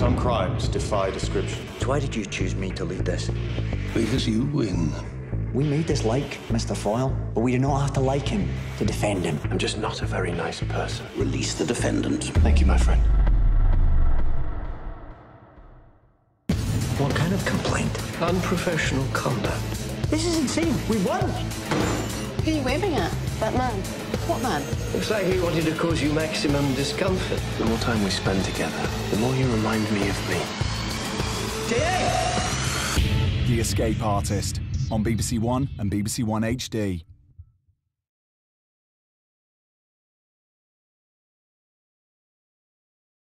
Some crimes defy description. So why did you choose me to lead this? Because you win. We may dislike Mr. Foyle, but we do not have to like him to defend him. I'm just not a very nice person. Release the defendant. Thank you, my friend. What kind of complaint? Unprofessional conduct. This is insane. We won. Who are you waving at? That man? What man? Looks like he wanted to cause you maximum discomfort. The more time we spend together, the more you remind me of me. The Escape Artist on BBC One and BBC One HD.